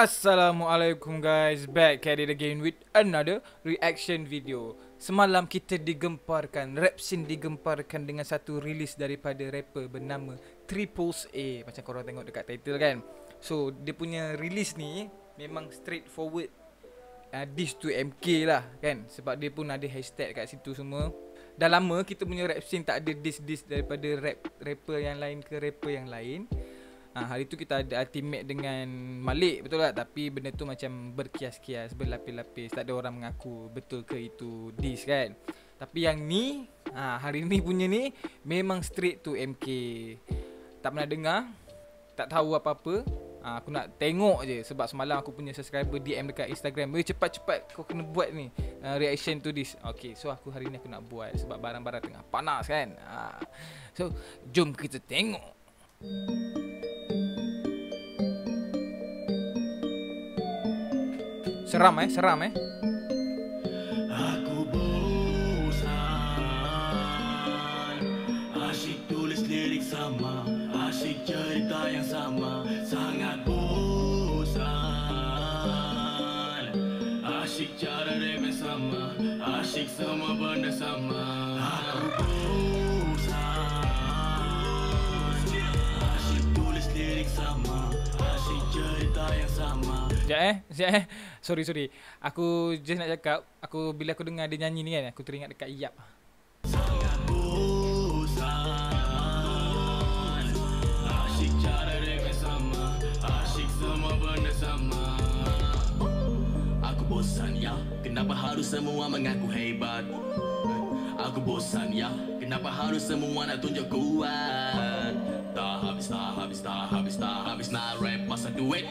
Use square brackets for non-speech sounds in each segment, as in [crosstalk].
Assalamualaikum guys. Back at it again with another reaction video. Semalam kita digemparkan Rap scene digemparkan dengan satu rilis daripada rapper bernama Triples A. Macam korang tengok dekat title kan. So dia punya rilis ni Memang straightforward. Uh, Diss to MK lah kan? Sebab dia pun ada hashtag kat situ semua. Dah lama kita punya rap scene tak ada diss-diss daripada rap rapper yang lain ke rapper yang lain Ha, hari tu kita ada ultimate dengan Malik betul tak? Tapi benda tu macam berkias-kias berlapis-lapis. Tak ada orang mengaku betul ke itu dis kan? Tapi yang ni ha, hari ni punya ni memang straight to MK tak pernah dengar tak tahu apa-apa. Ha, aku nak tengok je sebab semalam aku punya subscriber DM dekat Instagram Weh cepat-cepat kau kena buat ni. Uh, reaction to this okay so aku hari ni aku nak buat sebab barang-barang tengah panas kan? Ha. so jom kita tengok Seram eh, seram eh. Aku bosan Asyik tulis lirik sama Asyik cerita yang sama Sangat bosan. Asyik cara rap sama Asyik semua benda sama. Aku bosan Asyik tulis lirik sama Asyik cerita yang sama Sekejap eh, sekejap eh. Sorry, sorry. Aku just nak cakap, aku bila aku dengar dia nyanyi ni kan, aku teringat dekat Iyap. Ya. Kenapa harus semua mengaku hebat? Aku bosan ya. Kenapa harus semua nak tunjuk kuat? Tak habis, tak habis, tak habis, tak habis. Nak rap pasal duit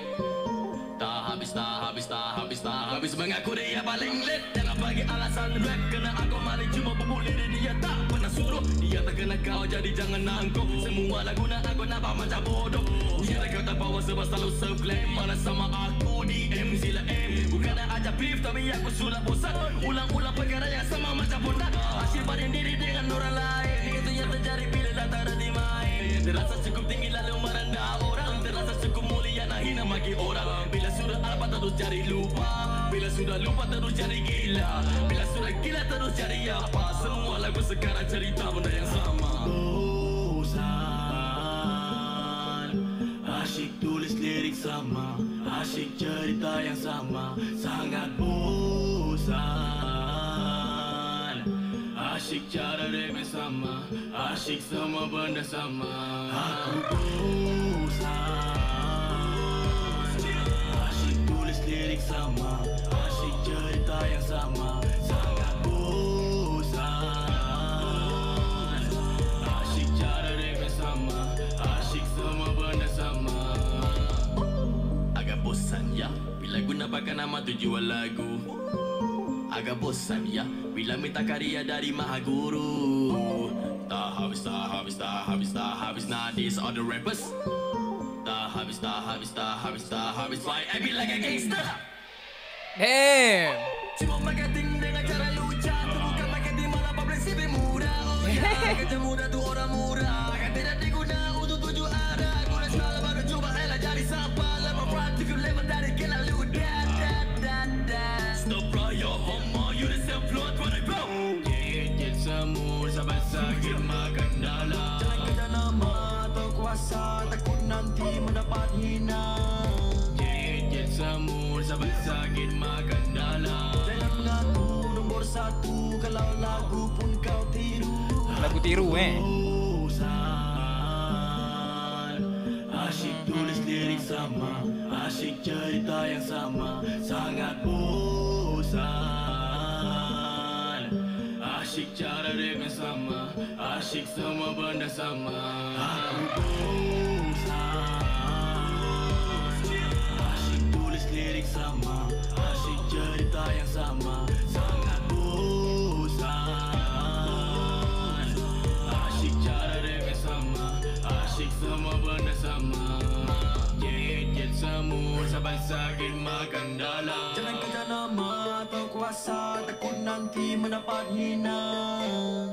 habis, tak habis, tak habis, tak habis Mengaku dia paling lit. Jangan bagi alasan rap Kena aku maling cuma pupuk lirik dia tak pernah suruh. Dia tak kena kau jadi jangan nangkuk. Semua lagu nak aku nampak macam bodoh. Dia kau tak bawa sebab selalu self-claim Mana sama aku di M sila M. Bukan nak ajak beef tapi aku sudah bosan. Ulang-ulang perkara yang sama macam bondat sudah lupa terus cari gila. Bila sudah gila terus cari apa? Semua lagu sekarang cerita benda yang sama. Bosan. Asyik tulis lirik sama. Asyik cerita yang sama. Sangat bosan. Asyik cara yang sama. Asyik semua benda sama. Aku bosan tulis lirik sama. Asyik cerita yang sama. Sangat bosan. Asyik cara rap yang sama. Asyik semua benda sama. Agak bosan ya. Bila guna pakai nama tu jual lagu. Agak bosan ya. Bila minta karya dari maha guru Tak habis, tak habis, tak habis, tak habis. Nah these are the rappers Tak habis, tak habis, tak habis, tak habis Like I be like a gangster. Damn. Cuma marketing dengan cara lucu Tu bukan marketing malah publicity mudah Oh ya Kerja mudah Semur Sampai sakit makan dalam. Jangan mengaku nombor satu Kalau lagu pun kau tiru. Lagu tiru eh. Asyik tulis lirik sama Asyik cerita yang sama. Sangat bosan Asyik cara yang sama Asyik semua benda sama. Aku bosan sama Asyik cerita yang sama Sangat bosan. Asyik cara rap yang sama Asyik semua benda sama. Jet-jet semua Sampai sakit makan dalam. Jangan kerja nama atau kuasa Takut nanti mendapat hina.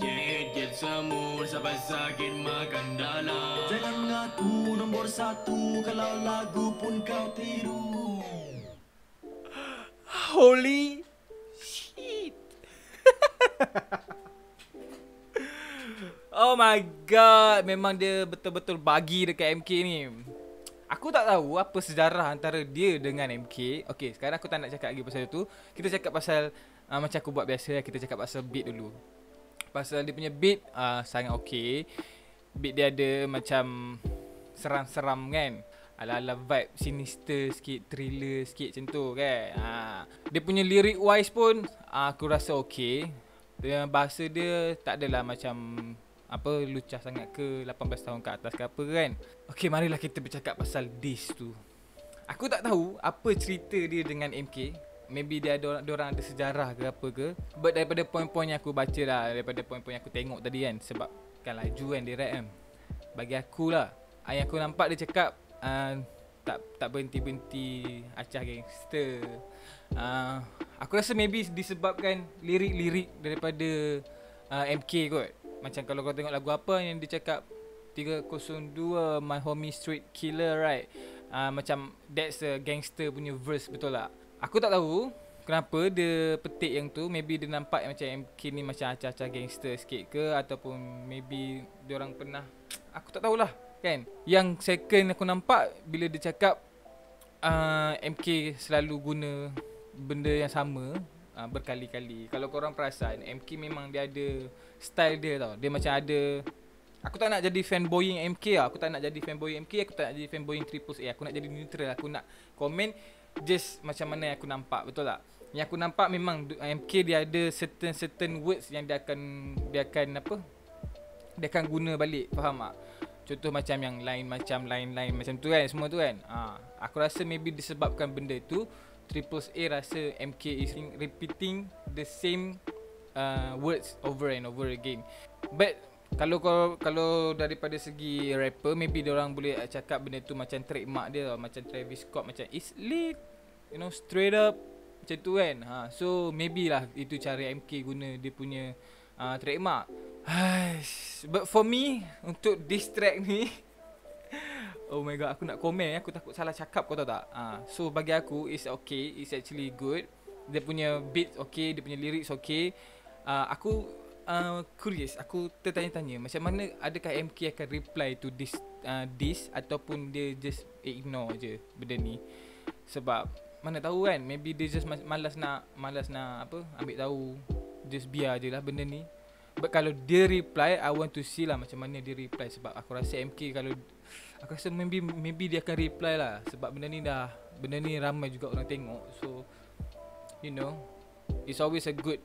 Jet-jet semua sampai sakit makan dalam. Jangan mengaku nombor satu Kalau lagu pun kau tiru Holy shit. oh my god, memang dia betul-betul bagi dekat MK ni. Aku tak tahu apa sejarah antara dia dengan MK. Okay, sekarang aku tak nak cakap lagi pasal itu. Kita cakap pasal uh, macam aku buat biasa, kita cakap pasal beat dulu. Pasal dia punya beat uh, sangat okay. Beat dia ada macam seram-seram kan. Ala-ala vibe sinister sikit, thriller sikit macam tu kan. Ha. Dia punya lyric wise pun aku rasa okay. Dia bahasa dia tak adalah macam apa lucah sangat ke 18 tahun ke atas ke apa kan. Okay, marilah kita bercakap pasal this tu. Aku tak tahu apa cerita dia dengan MK. Maybe dia ada orang ada sejarah ke apa ke. But daripada poin-poin yang aku baca lah, daripada poin-poin yang aku tengok tadi kan sebab kan laju kan dia rap kan. Bagi aku lah, yang aku nampak dia cakap uh, tak tak berhenti-berhenti acah gangster. Uh, aku rasa maybe disebabkan lirik-lirik daripada uh, MK kot. Macam kalau kau tengok lagu apa yang dia cakap 302 My Homie Street Killer right. Uh, macam that's a gangster punya verse betul tak? Aku tak tahu kenapa dia petik yang tu. Maybe dia nampak macam MK ni macam acah-acah gangster sikit ke ataupun maybe dia orang pernah aku tak tahulah kan? Yang second aku nampak bila dia cakap uh, MK selalu guna benda yang sama uh, berkali-kali. Kalau korang perasan MK memang dia ada style dia tau. Dia macam ada aku tak nak jadi fanboying MK lah. Aku tak nak jadi fanboying MK aku tak nak jadi fanboying Triple A. Aku nak jadi neutral. Aku nak komen just macam mana yang aku nampak betul tak? Yang aku nampak memang MK dia ada certain certain words yang dia akan dia akan apa? Dia akan guna balik. Faham tak Contoh macam yang lain macam lain-lain macam tu kan semua tu kan. Ha, aku rasa maybe disebabkan benda tu Triple A rasa MK is repeating the same uh, words over and over again. But kalau kau kalau daripada segi rapper maybe dia orang boleh cakap benda tu macam trademark dia macam Travis Scott macam is lit you know straight up macam tu kan. Ha, so maybe lah itu cara MK guna dia punya uh, trademark. But for me Untuk this track ni [laughs] Oh my god Aku nak komen Aku takut salah cakap Kau tahu tak? Uh, So bagi aku It's okay It's actually good. Dia punya beat okay Dia punya lyrics okay. Uh, Aku uh, Curious Aku tertanya-tanya Macam mana Adakah MK akan reply To this uh, This Ataupun dia just Ignore je Benda ni? Sebab Mana tahu kan Maybe dia just Malas nak Malas nak Apa Ambil tahu Just biar je lah benda ni But kalau dia reply I want to see lah Macam mana dia reply. Sebab aku rasa MK kalau Aku rasa maybe Maybe dia akan reply lah. Sebab benda ni dah Benda ni ramai juga orang tengok. So You know It's always a good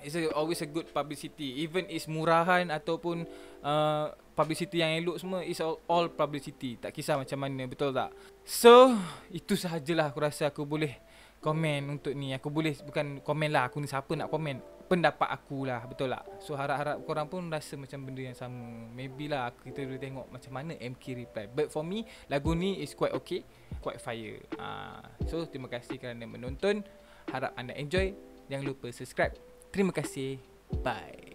It's a, always a good publicity. Even is murahan Ataupun uh, Publicity yang elok semua It's all, all publicity. Tak kisah macam mana Betul tak? So Itu sahajalah aku rasa aku boleh Komen untuk ni. Aku boleh Bukan komen lah Aku ni siapa nak komen pendapat aku lah betul tak? So harap-harap korang pun rasa macam benda yang sama. Maybe lah kita boleh tengok macam mana MK reply. But for me lagu ni is quite okay quite fire. Uh, so terima kasih kerana menonton. Harap anda enjoy. Jangan lupa subscribe. Terima kasih. Bye